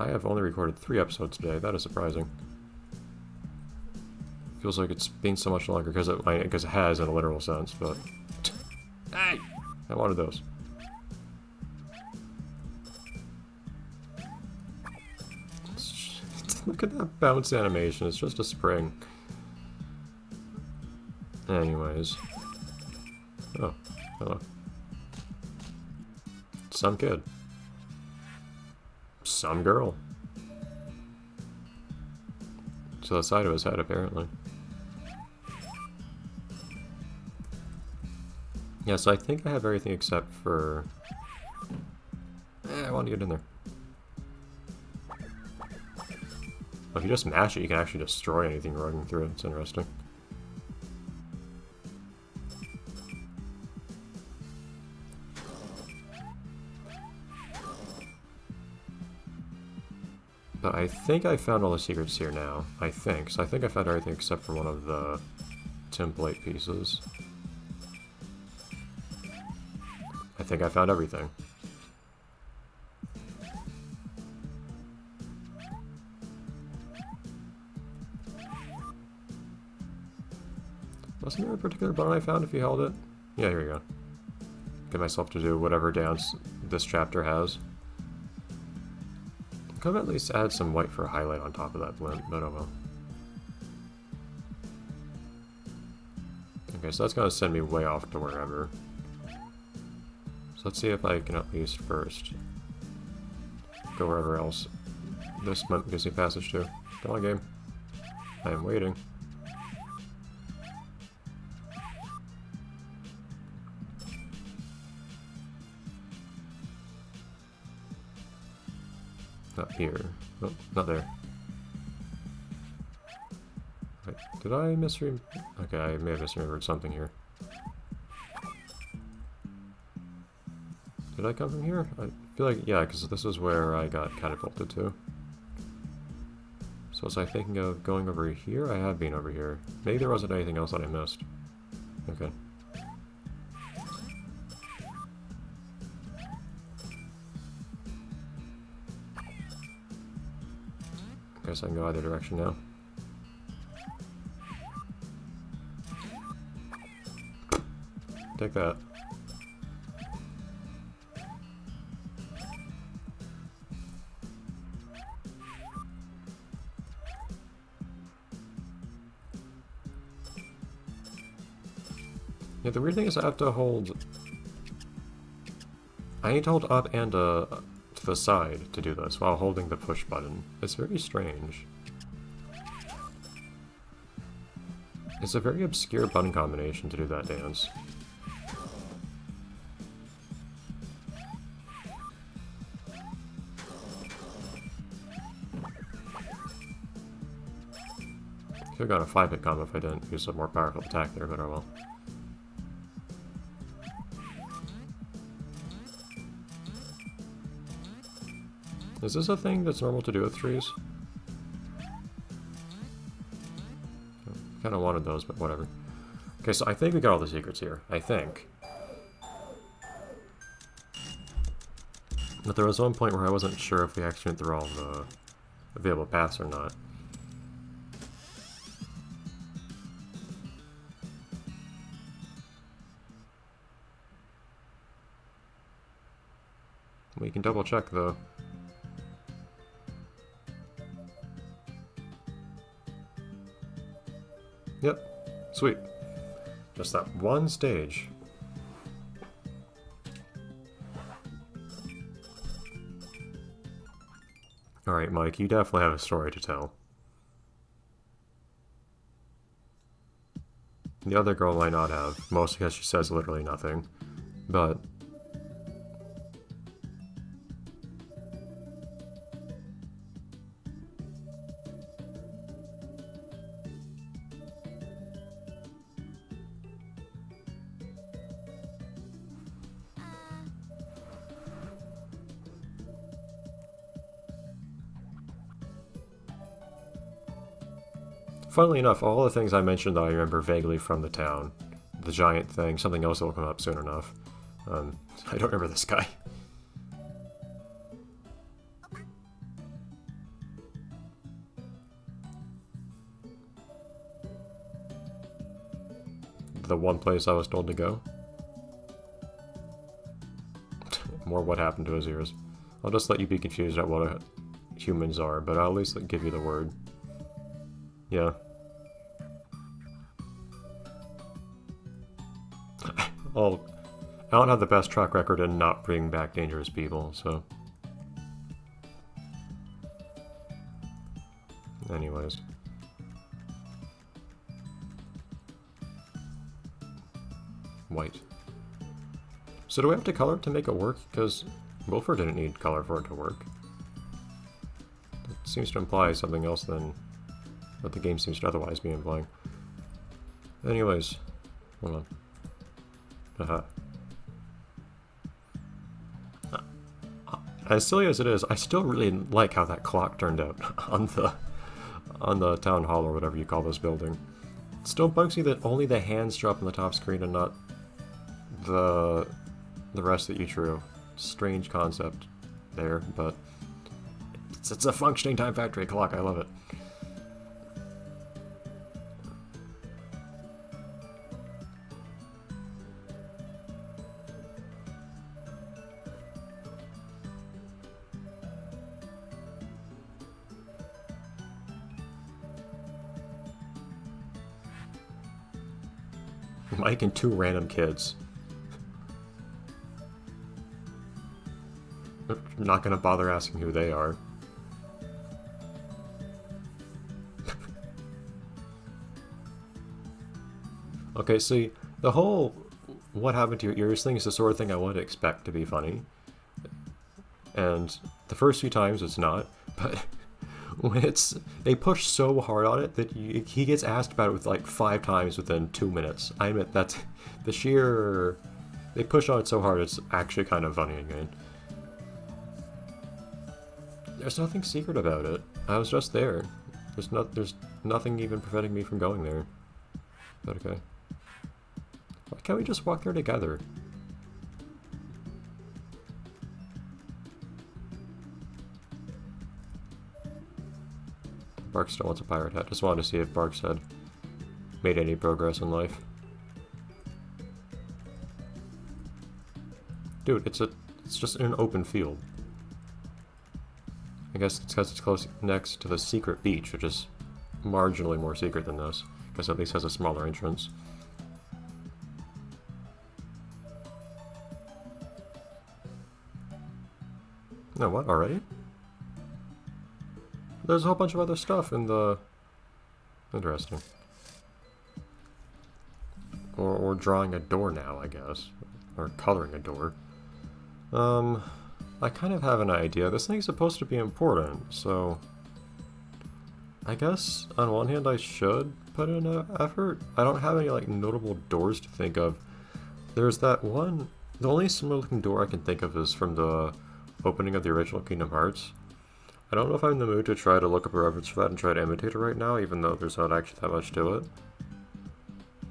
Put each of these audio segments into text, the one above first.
I have only recorded three episodes today. That is surprising. Feels like it's been so much longer because it, because it has in a literal sense, but... hey! I wanted those. Look at that bounce animation, it's just a spring. Anyways. Oh, hello. Some kid. Some girl. To the side of his head, apparently. Yeah, so I think I have everything except for... Eh, I want to get in there. If you just mash it, you can actually destroy anything running through it. It's interesting. I think I found all the secrets here now. I think. So I think I found everything except for one of the template pieces. I think I found everything. Wasn't there a particular button I found if you held it? Yeah, here we go. Get myself to do whatever dance this chapter has. Could have at least add some white for a highlight on top of that blend, but oh well. Okay, so that's gonna send me way off to wherever. So let's see if I can at least first go wherever else this month gives me passage to. Come on, game. I am waiting. Here. Oh, not there. Wait, did I misremember? Okay, I may have misremembered something here. Did I come from here? I feel like, yeah, because this is where I got catapulted to. So was I thinking of going over here? I have been over here. Maybe there wasn't anything else that I missed. Okay. Guess I can go either direction now. Take that. Yeah, the weird thing is I have to hold... I need to hold up and uh, the side to do this while holding the push button. It's very strange. It's a very obscure button combination to do that dance. Could've got a 5-hit combo if I didn't use a more powerful attack there, but oh well. Is this a thing that's normal to do with trees? Kind of wanted those, but whatever. Okay, so I think we got all the secrets here. I think. But there was one point where I wasn't sure if we actually went through all the available paths or not. We can double check though. Yep. Sweet. Just that one stage. Alright, Mike, you definitely have a story to tell. The other girl might not have, mostly because she says literally nothing. But Funnily enough, all the things I mentioned that I remember vaguely from the town, the giant thing, something else that will come up soon enough. Um, I don't remember this guy. The one place I was told to go. More what happened to his ears. I'll just let you be confused at what humans are, but I'll at least give you the word. Yeah, well, I don't have the best track record in not bringing back dangerous people, so... Anyways. White. So do we have to color to make it work? Because Wilfre didn't need color for it to work. It seems to imply something else than what the game seems to otherwise be implying. Anyways, hold on. Haha. As silly as it is, I still really like how that clock turned out on the on the town hall or whatever you call this building. It still bugs me that only the hands up on the top screen and not the the rest that you drew. Strange concept there, but it's, it's a functioning time factory clock. I love it. Mike and two random kids. I'm not gonna bother asking who they are. okay, see, the whole what happened to your ears thing is the sort of thing I would expect to be funny. And the first few times it's not, but when it's they push so hard on it that you, he gets asked about it with like five times within two minutes. I admit that's the sheer they push on it so hard it's actually kind of funny again. There's nothing secret about it. I was just there. There's not there's nothing even preventing me from going there. But okay. Why can't we just walk there together? Bark still wants a pirate hat. Just wanted to see if Barks had made any progress in life. Dude, it's a it's just an open field. I guess it's because it's close next to the secret beach, which is marginally more secret than this, because at least has a smaller entrance. No, what, already? There's a whole bunch of other stuff in the... Interesting. Or, or drawing a door now, I guess. Or coloring a door. Um, I kind of have an idea. This thing's supposed to be important, so... I guess, on one hand, I should put in an effort. I don't have any, like, notable doors to think of. There's that one... The only similar looking door I can think of is from the opening of the original Kingdom Hearts. I don't know if I'm in the mood to try to look up a reference for that and try to imitate it right now, even though there's not actually that much to it.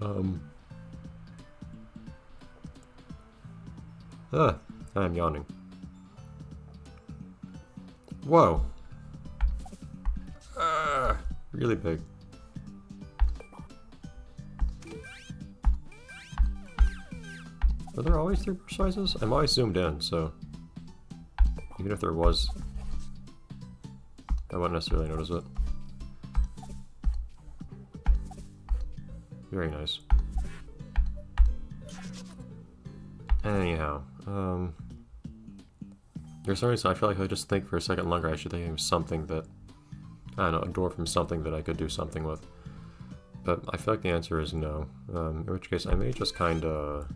Um. Ah, I'm yawning. Whoa. Ah, really big. Are there always three sizes? I'm always zoomed in, so even if there was I won't necessarily notice it. Very nice. Anyhow, um... There's some reason I feel like I just think for a second longer I should think of something that... I don't know, a door from something that I could do something with. But I feel like the answer is no. Um, in which case I may just kinda...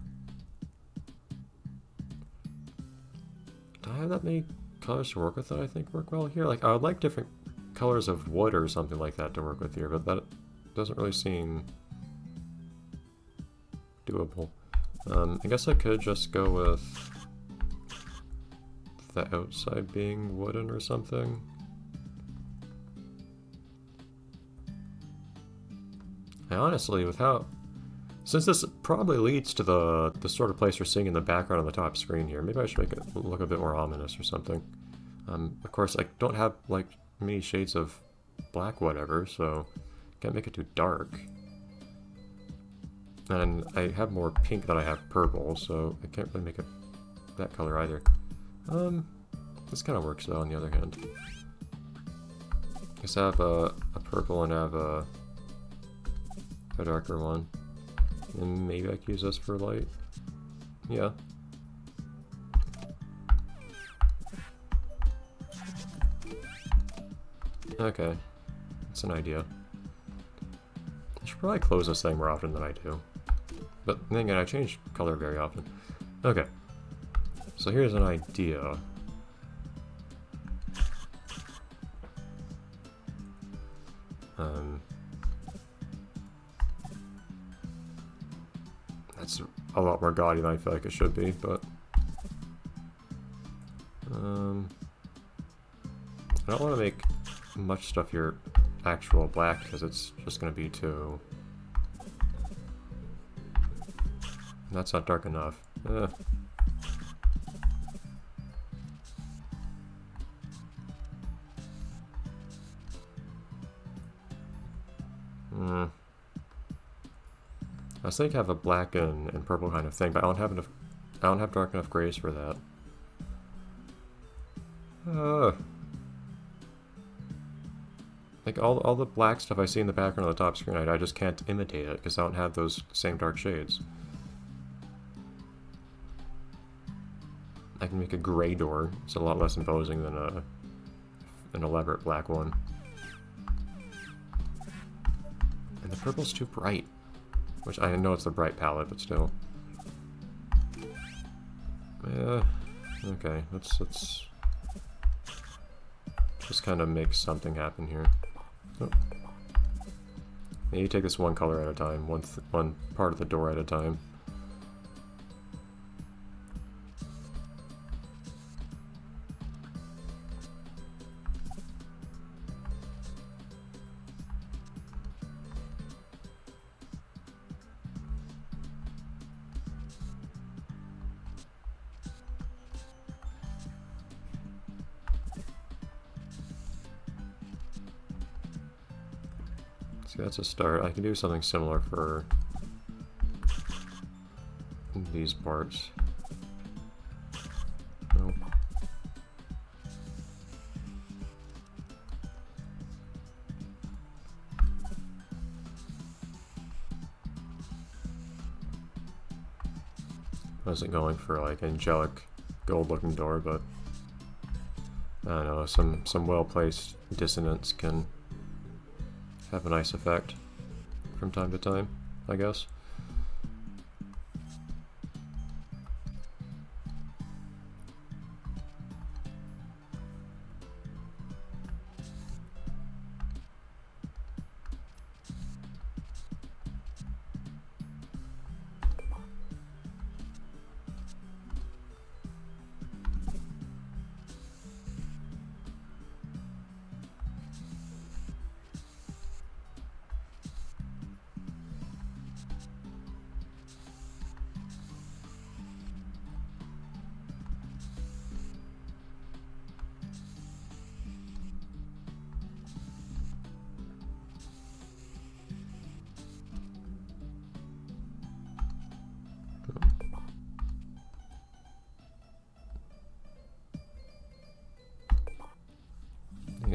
Do I have that many colors to work with that I think work well here. Like, I would like different colors of wood or something like that to work with here, but that doesn't really seem doable. Um, I guess I could just go with the outside being wooden or something. I honestly, with how... Since this probably leads to the, the sort of place we're seeing in the background on the top screen here, maybe I should make it look a bit more ominous or something. Um, of course, I don't have, like, many shades of black whatever, so can't make it too dark. And I have more pink than I have purple, so I can't really make it that color either. Um, this kind of works though, on the other hand. Guess I have a, a purple and I have a, a darker one. And maybe I could use this for light. Yeah. Okay. That's an idea. I should probably close this thing more often than I do. But then again, I change color very often. Okay. So here's an idea. Um, that's a lot more gaudy than I feel like it should be, but... Um, I don't want to make much stuff your actual black because it's just going to be too... That's not dark enough. Eh. Hmm. I was thinking have a black and, and purple kind of thing, but I don't have enough. I don't have dark enough grays for that. Uh, like all all the black stuff I see in the background of the top screen, I, I just can't imitate it because I don't have those same dark shades. I can make a gray door. It's a lot less imposing than a an elaborate black one. And the purple's too bright. Which I know it's the bright palette, but still. Yeah. Okay, let's let's just kind of make something happen here. Oh. you take this one color at a time, one one part of the door at a time. A start. I can do something similar for these parts. Nope. I wasn't going for like angelic gold looking door, but I don't know, some, some well-placed dissonance can have a nice effect from time to time, I guess.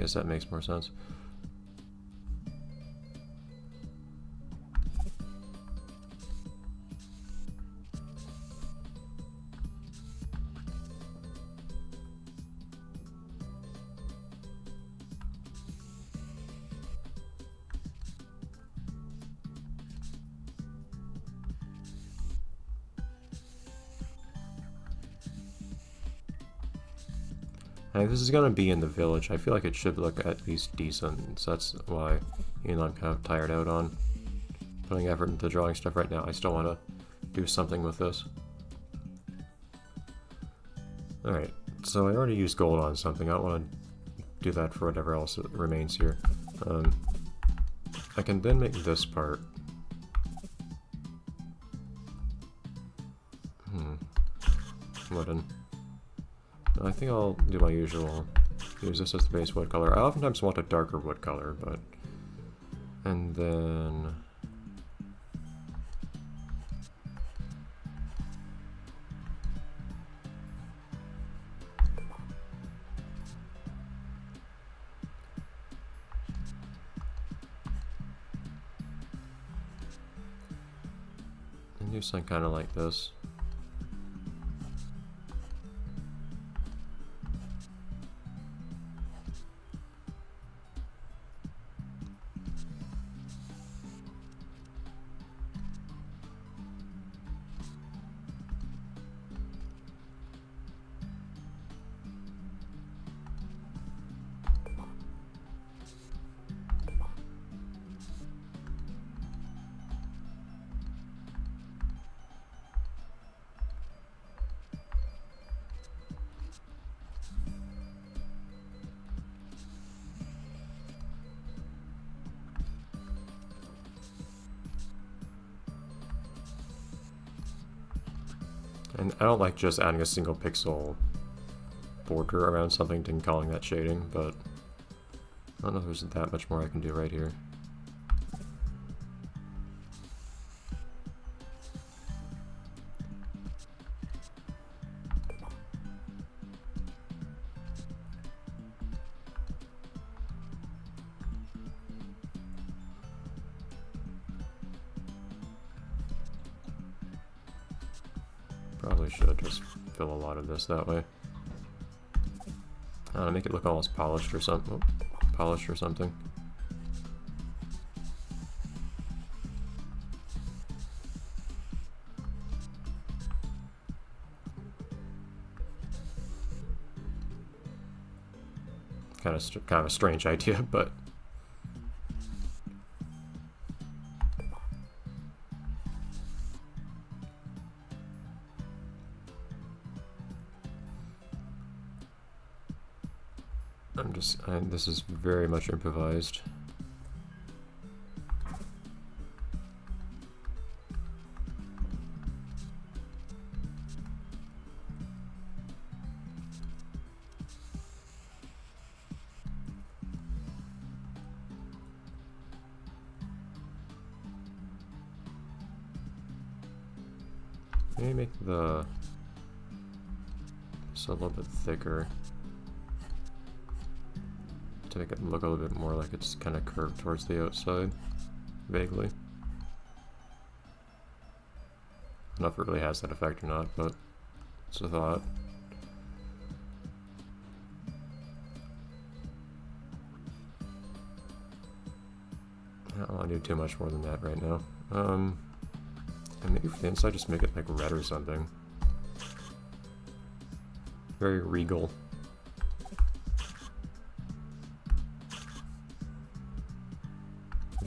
Guess that makes more sense. This is gonna be in the village, I feel like it should look at least decent, so that's why, you know, I'm kind of tired out on putting effort into drawing stuff right now. I still want to do something with this. Alright, so I already used gold on something, I don't want to do that for whatever else remains here. Um, I can then make this part. Hmm. Wooden. I think I'll do my usual. Use this as the base wood color. I oftentimes want a darker wood color, but... And then... do something kind of like this. And I don't like just adding a single pixel border around something and calling that shading, but I don't know if there's that much more I can do right here. That way. Uh, make it look almost polished or something. Oh, polished or something. Kind of, kind of a strange idea, but this is very much improvised. Maybe make the, this a little bit thicker to make it look a little bit more like it's kind of curved towards the outside, vaguely. I don't know if it really has that effect or not, but it's a thought. I don't want to do too much more than that right now. Um, and maybe for the inside just make it like red or something. Very regal.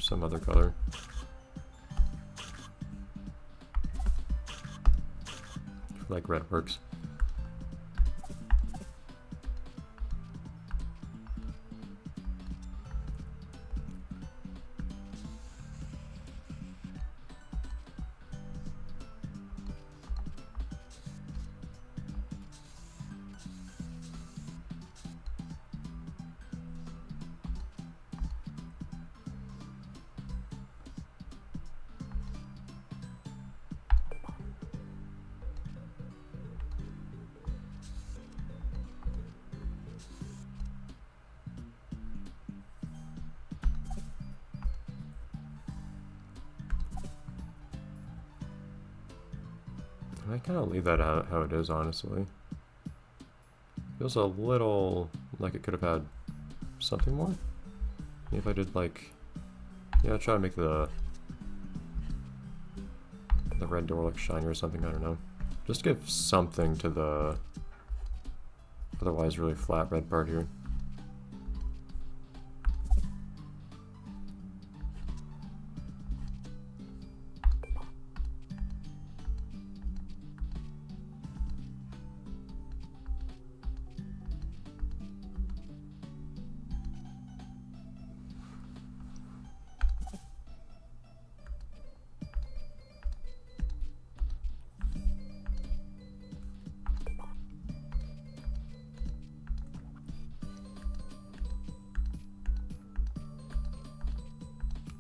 Some other color. like red works. I kind of leave that out how it is, honestly. Feels a little like it could have had something more. If I did like, yeah, try to make the the red door look shiny or something. I don't know. Just give something to the otherwise really flat red part here.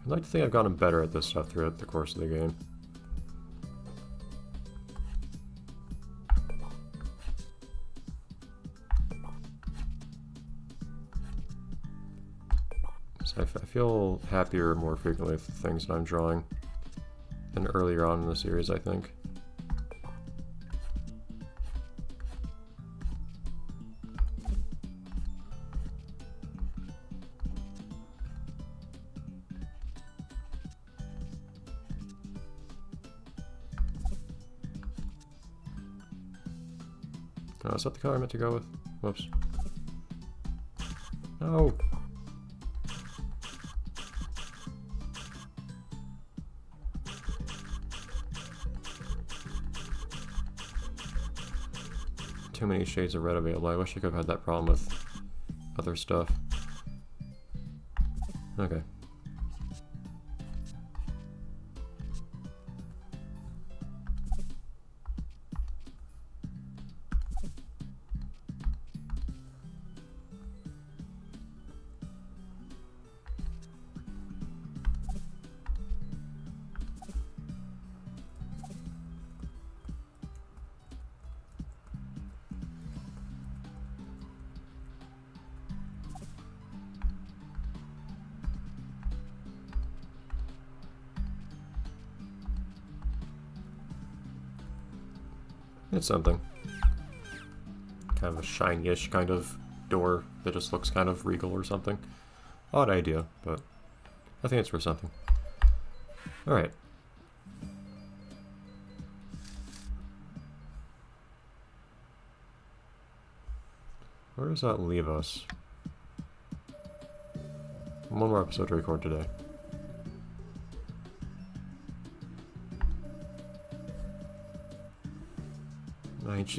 I'd like to think I've gotten better at this stuff throughout the course of the game. So I, feel happier more frequently with the things that I'm drawing. than earlier on in the series, I think. Oh, is that the color I meant to go with? Whoops. No! Too many shades of red available. I wish I could have had that problem with other stuff. Okay. It's something. Kind of a shiny-ish kind of door that just looks kind of regal or something. Odd idea, but I think it's for something. Alright. Where does that leave us? One more episode to record today.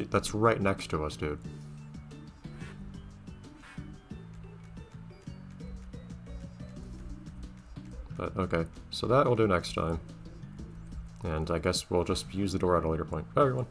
That's right next to us, dude. But, okay. So that we'll do next time. And I guess we'll just use the door at a later point. Bye, everyone.